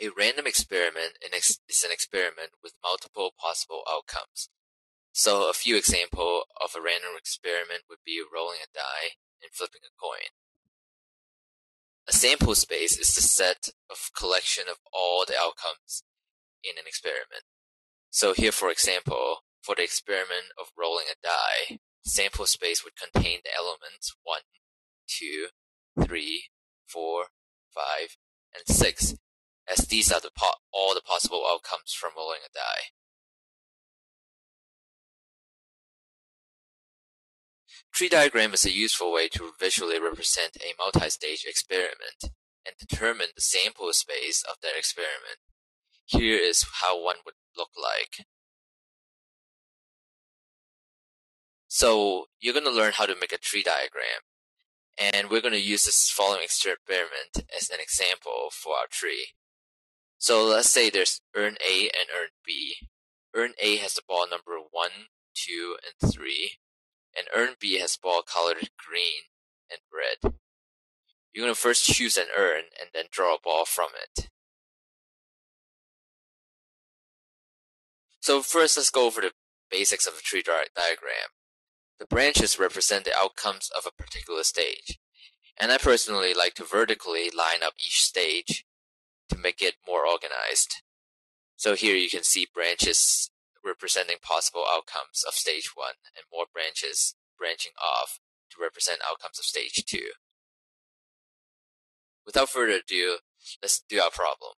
A random experiment is an experiment with multiple possible outcomes. So a few examples of a random experiment would be rolling a die and flipping a coin. A sample space is the set of collection of all the outcomes in an experiment. So here, for example, for the experiment of rolling a die, sample space would contain the elements 1, 2, 3, 4, 5, and 6, as these are the all the possible outcomes from rolling a die. Tree diagram is a useful way to visually represent a multi-stage experiment and determine the sample space of that experiment. Here is how one would look like. So you're going to learn how to make a tree diagram. And we're going to use this following experiment as an example for our tree. So let's say there's urn A and urn B. Urn A has the ball number 1, 2, and 3 and urn B has ball colored green and red. You're going to first choose an urn and then draw a ball from it. So first let's go over the basics of a tree diagram. The branches represent the outcomes of a particular stage. And I personally like to vertically line up each stage to make it more organized. So here you can see branches representing possible outcomes of stage one and more branches branching off to represent outcomes of stage two. Without further ado, let's do our problem.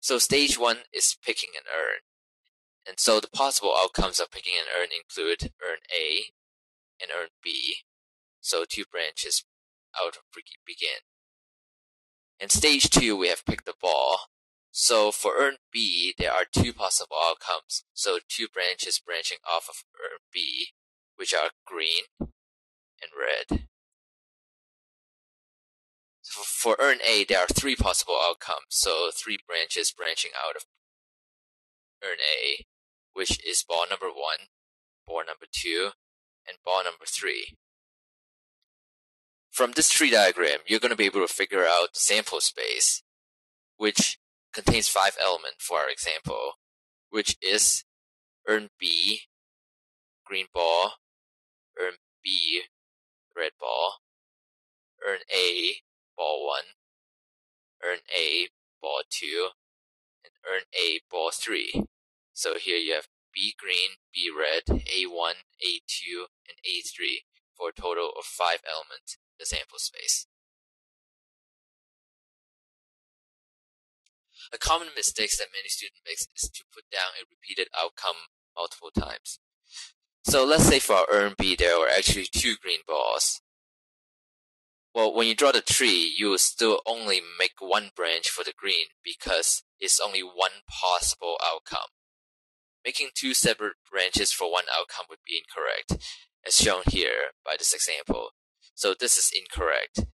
So stage one is picking an urn. And so the possible outcomes of picking an urn include urn A and urn B. So two branches out of begin. In stage two, we have picked the ball. So for urn B, there are two possible outcomes. So two branches branching off of urn B, which are green and red. For urn A, there are three possible outcomes. So three branches branching out of urn A, which is ball number one, ball number two, and ball number three. From this tree diagram, you're going to be able to figure out the sample space, which contains five elements for our example, which is urn B, green ball, urn B, red ball, urn A, ball 1, urn A, ball 2, and urn A, ball 3. So here you have B green, B red, A1, A2, and A3 for a total of five elements in the sample space. A common mistake that many students make is to put down a repeated outcome multiple times. So let's say for our urn B, there were actually two green balls. Well, when you draw the tree, you will still only make one branch for the green because it's only one possible outcome. Making two separate branches for one outcome would be incorrect, as shown here by this example. So this is incorrect.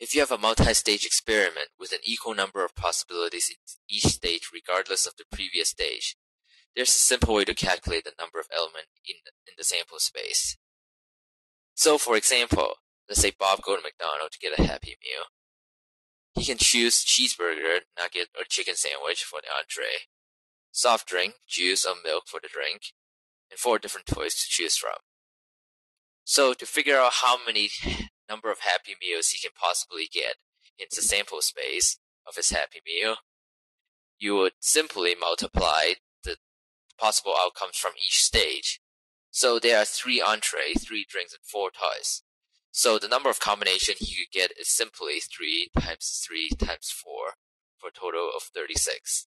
If you have a multi-stage experiment with an equal number of possibilities in each stage regardless of the previous stage, there's a simple way to calculate the number of elements in, in the sample space. So for example, let's say Bob go to McDonald's to get a Happy Meal. He can choose cheeseburger, nugget, or chicken sandwich for the entree, soft drink, juice, or milk for the drink, and four different toys to choose from. So to figure out how many number of Happy Meals he can possibly get in the sample space of his Happy Meal, you would simply multiply the possible outcomes from each stage. So there are three entree, three drinks, and four toys. So the number of combination he could get is simply 3 times 3 times 4 for a total of 36.